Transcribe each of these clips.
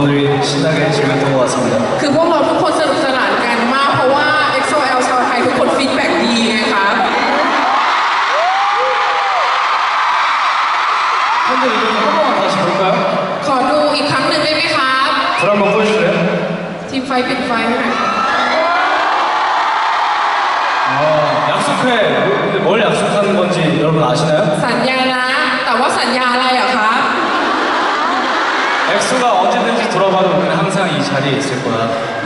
멤버들이 신나게 즐겼던 것 같습니다. คือพวกเราทุกคนสนุกสนานกันมาก เพราะว่า XOL ชาวไทยทุกคนฟีดแบ็กดีไงคะ 팬들 이거 한 번만 다시 볼까요? ขอดูอีกครั้งหนึ่งได้ไหมครับ 불 한번 꺼주실래요? ทีมไฟปิดไฟให้หน่อยค่ะ 자리에 있을 거야.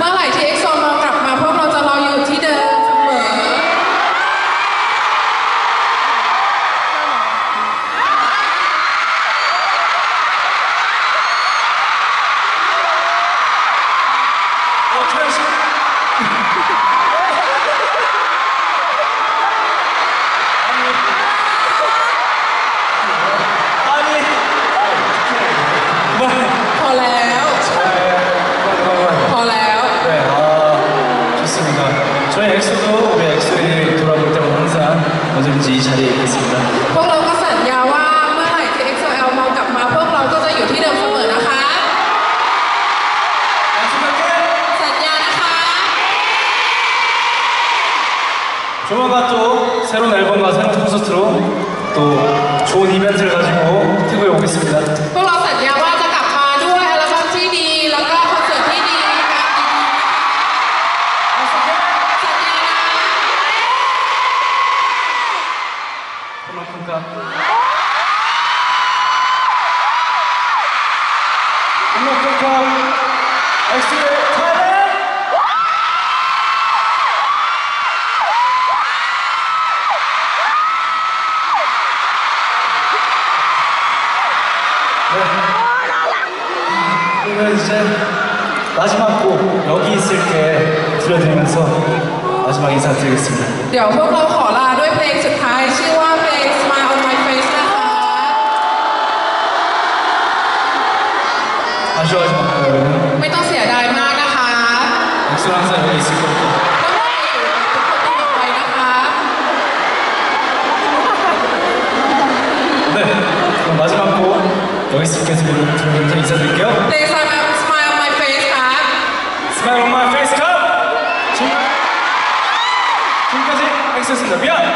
조만간 또 새로운 앨범과 새로운 콘서트로 또 좋은 이벤트를 가지고 태국에 오겠습니다. พวกเราสัญญาว่าจะกลับมาด้วยอัลบั้มที่ดี แล้วก็คอนเสิร์ตที่ดีงานดีๆสัญญานะ 그만큼가. 그만큼가. 엑소의 네. 그러면 이제 마지막 곡 여기 있을게 들려드리면서 마지막 인사드리겠습니다. เดี๋ยวพวกเราขอลาด้วยเพลงสุดท้าย ชื่อว่าเพลง Smile on My Face นะคะ 아쉬워하지 마요 여러분. ไม่ต้องเสียดายมากนะคะ 엑소 항상 여기 있을 거니까. 보이스 피켓을 부터 인사드릴게요. 네, smile on my face cup. Smile on my face cup. 지금까지 엑소였습니다.